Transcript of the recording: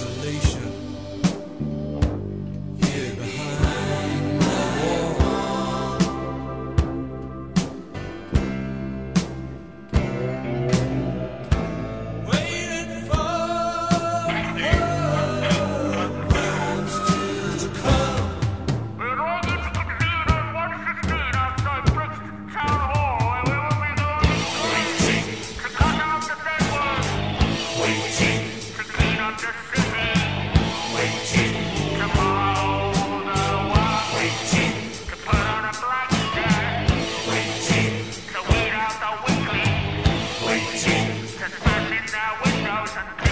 isolation. thousand.